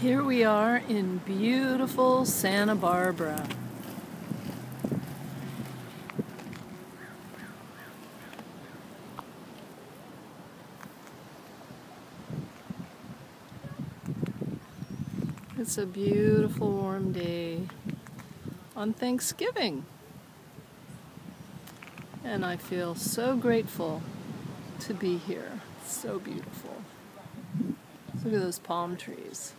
Here we are in beautiful Santa Barbara. It's a beautiful warm day on Thanksgiving. And I feel so grateful to be here. so beautiful. Look at those palm trees.